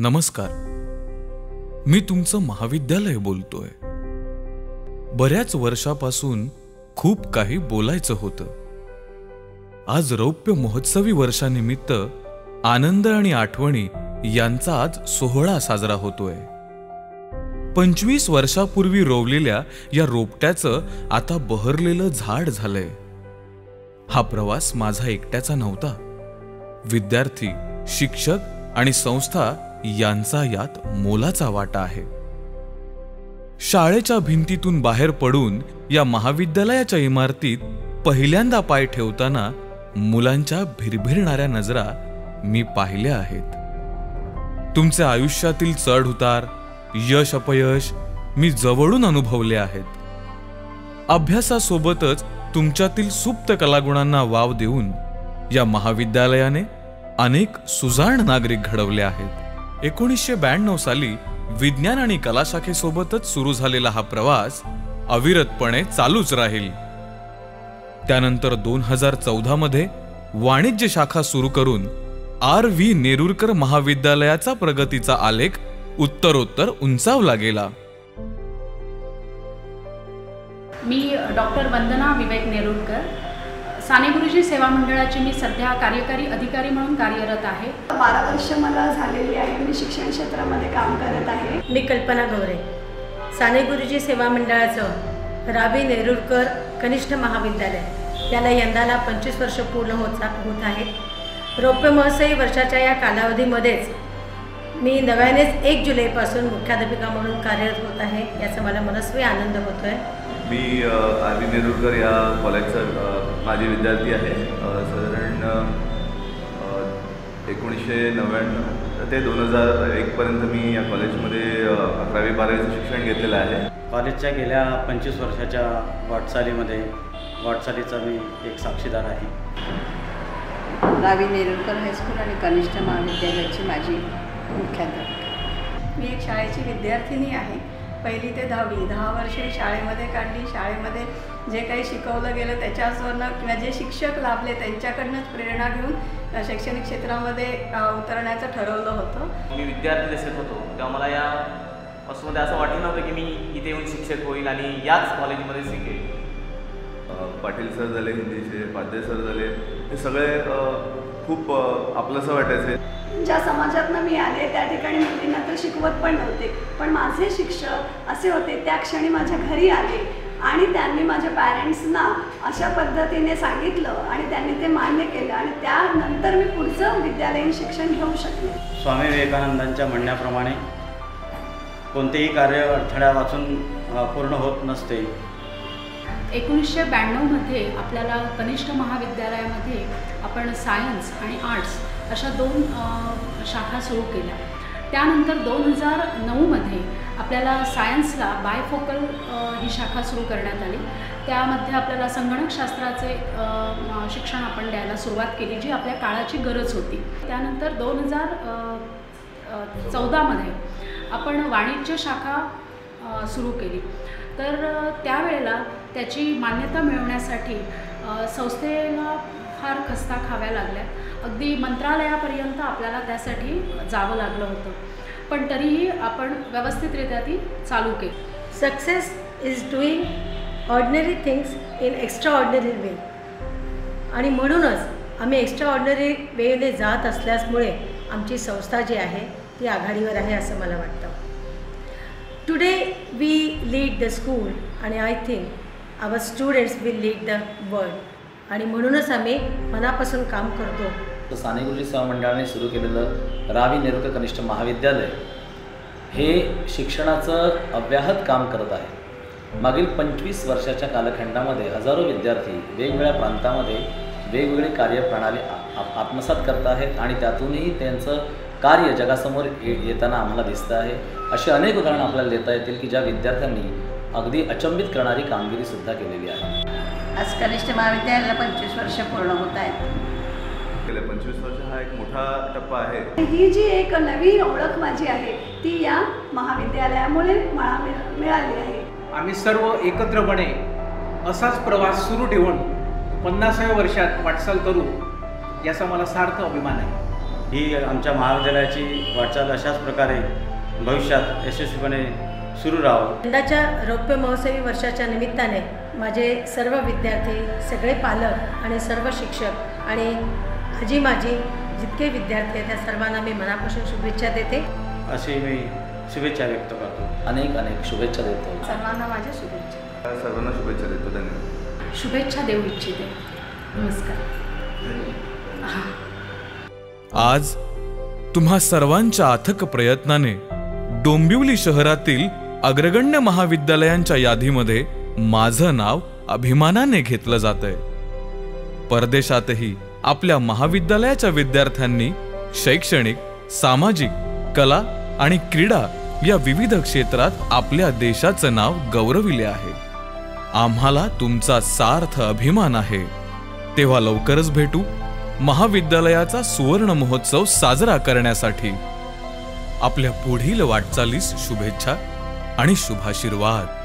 नमस्कार. मी तुमचं महाविद्यालय बोलतोय. बऱ्याच वर्षापासून खूप काही बोलायचं होतं. आज रौप्य महोत्सवी वर्षानिमित्त आनंद आणि आठवणी यांचा आज सोहळा साजरा होतोय. पंचवीस वर्षापूर्वी रोवलेल्या या रोपट्याचं आता बहरलेलं झाड झालंय. हा प्रवास माझा एकट्याचा नव्हता. विद्यार्थी शिक्षक आणि संस्था यांचा यात मोलाचा वाटा आहे. शाळेच्या भिंतीतून बाहेर पडून या महाविद्यालयाच्या इमारतीत पहिल्यांदा पाय ठेवताना मुलांच्या भिरभिरणाऱ्या नजरा मी पाहिल्या आहेत. तुमचे आयुष्यातील चढ उतार यश अपयश मी जवळून अनुभवले आहेत. अभ्यासासोबतच तुमच्यातील सुप्त कलागुणांना वाव देऊन या महाविद्यालयाने अनेक सुजाण नागरिक घडवले आहेत. एकोणीसशे ब्याण्णव साली विज्ञान आणि कला शाखेसोबतच सुरू झालेला हा प्रवास अविरतपणे चालूच राहील. त्यानंतर दोन हजार चौदामध्ये वाणिज्य शाखा सुरू करून आर व्ही नेरुरकर महाविद्यालयाचा प्रगतीचा आलेख उत्तरोत्तर उंचावला गेला. मी डॉक्टर वंदना विवेक नेरुरकर साने गुरुजी सेवा मंडळाची मी सध्या कार्यकारी अधिकारी म्हणून कार्यरत आहे. बारा वर्ष मला झालेली आहे मी शिक्षण क्षेत्रामध्ये काम करत आहे. मी कल्पना गौरे साने गुरुजी सेवा मंडळाचं रावी नेरुरकर कनिष्ठ महाविद्यालय. याला यंदाला पंचवीस वर्ष पूर्ण होत होत आहेत रौप्य महोत्सवी वर्षाच्या या कालावधीमध्येच मी नव्यानेच एक जुलैपासून मुख्याध्यापिका म्हणून कार्यरत होत आहे याचा मला मनस्वी आनंद होतो आहे मी आर व्ही नेरुरकर या कॉलेजचा माजी विद्यार्थी आहे. साधारण एकोणीसशे नव्याण्णव. ते दोन हजार एकपर्यंत मी या कॉलेजमध्ये अकरावी बारावीचं शिक्षण घेतलेलं आहे. कॉलेजच्या गेल्या पंचवीस वर्षाच्या वाटचालीमध्ये वाटचालीचा मी एक साक्षीदार आहे. रावी नेरुरकर हायस्कूल आणि कनिष्ठ महाविद्यालयाची माझी मुख्याध्यापिका. मी एक शाळेची विद्यार्थिनी आहे. पहिली ते दहावी दहा वर्षे शाळेमध्ये काढली. शाळेमध्ये जे काही शिकवलं गेलं त्याच्यावरनं किंवा जे शिक्षक लाभले त्यांच्याकडनंच प्रेरणा घेऊन शैक्षणिक क्षेत्रामध्ये उतरण्याचं ठरवलं होतं. मी विद्यार्थी दिसत होतो. तेव्हा मला या वस्तूमध्ये असं वाटलं नव्हतं की मी इथे येऊन शिक्षक होईल आणि याच कॉलेजमध्ये शिकेल. पाटील सर झाले हिंदीचे पाध्ये सर झाले. हे सगळे खूप आपलंसं वाटायचे. ज्या समाजातनं मी आले त्या ठिकाणी मुलींना तर शिकवत पण नव्हते. पण माझे शिक्षक असे होते त्या क्षणी माझ्या घरी आले आणि त्यांनी माझ्या पॅरेंट्सना अशा पद्धतीने सांगितलं आणि त्यांनी ते मान्य केलं आणि त्यानंतर मी पुढचं विद्यालयीन शिक्षण घेऊ शकले. स्वामी विवेकानंदांच्या म्हणण्याप्रमाणे कोणतेही कार्य अडथळ्या वाचून पूर्ण होत नसते. एकोणीसशे ब्याण्णवमध्ये आपल्याला कनिष्ठ महाविद्यालयामध्ये आपण सायन्स आणि आर्ट्स अशा दोन शाखा सुरू केल्या. त्यानंतर दोन हजार नऊमध्ये आपल्याला सायन्सला बायफोकल ही शाखा सुरू करण्यात आली. त्यामध्ये आपल्याला संगणकशास्त्राचे शिक्षण आपण द्यायला सुरुवात केली जी आपल्या काळाची गरज होती. त्यानंतर दोन हजार चौदामध्ये आपण वाणिज्य शाखा सुरू केली. तर त्यावेळेला त्याची मान्यता मिळवण्यासाठी संस्थेला फार खस्ता खाव्या लागल्या. अगदी मंत्रालयापर्यंत आपल्याला त्यासाठी जावं लागलं होतं. पण तरीही आपण व्यवस्थितरित्या ती चालू केली. Success is doing ordinary things in extraordinary way आणि म्हणूनच आम्ही एक्स्ट्रा ऑर्डिनरी वेने जात असल्यामुळे आमची संस्था जी आहे ती आघाडीवर आहे असं मला वाटतं. लीड द स्कूल आणि I think our students will lead the world आणि म्हणूनच आम्ही मनापासून काम करतो. साने गुरुजी सेवा मंडळाने सुरू केलेलं रावी नेरुरकर कनिष्ठ महाविद्यालय हे शिक्षणाचं अव्याहत काम करत आहे. मागील पंचवीस वर्षाच्या कालखंडामध्ये हजारो विद्यार्थी वेगवेगळ्या प्रांतामध्ये वेगवेगळी कार्यप्रणाली आ- आत्मसात करत आहेत आणि त्यातूनही त्यांचं कार्य जगासमोर ये येताना आम्हाला दिसतं आहे. अशी अनेक उदाहरणं आपल्याला देता येतील की ज्या विद्यार्थ्यांनी अगदी अचंबित करणारी कामगिरीसुद्धा केलेली आहे. आज कनिष्ठ महाविद्यालयाला पंचवीस वर्ष पूर्ण होत आहेत. गेले पंचवीस वर्ष हा एक मोठा टप्पा आहे. ही जी एक नवीन ओळख माझी आहे ती या महाविद्यालयामुळे मला मिळाली आहे. आम्ही सर्व एकत्रपणे असाच प्रवास सुरू ठेवून पन्नासाव्या वर्षात वाटचाल करू याचा मला सार्थ अभिमान आहे. ही आमच्या महाविद्यालयाची वाटचाल अशाच प्रकारे भविष्यात यशस्वीपणे सुरू राहावं. यंदाच्या रौप्य महोत्सवी वर्षाच्या निमित्ताने माझे सर्व विद्यार्थी सगळे पालक आणि सर्व शिक्षक आणि आजी माझी जितके विद्यार्थी आहेत त्या सर्वांना मी मनापासून शुभेच्छा देते. अशी मी शुभेच्छा व्यक्त करतो. अनेक अनेक शुभेच्छा देतो. सर्वांना माझ्या शुभेच्छा. सर्वांना शुभेच्छा देतो. धन्यवाद. शुभेच्छा देऊ इच्छिते. नमस्कार. आज तुम्हा सर्वांच्या अथक प्रयत्नाने डोंबिवली शहरातील अग्रगण्य महाविद्यालयांच्या यादीमध्ये माझं नाव अभिमानाने घेतलं जातंय. परदेशातही आपल्या महाविद्यालयाच्या विद्यार्थ्यांनी शैक्षणिक सामाजिक कला आणि क्रीडा या विविध क्षेत्रात आपल्या देशाचं नाव गौरविले आहे. आम्हाला तुमचा सार्थ अभिमान आहे. तेव्हा लवकरच भेटू. महाविद्यालयाचा सुवर्ण महोत्सव साजरा करण्यासाठी. आपल्या पुढील वाटचालीस शुभेच्छा आणि शुभाशीर्वाद.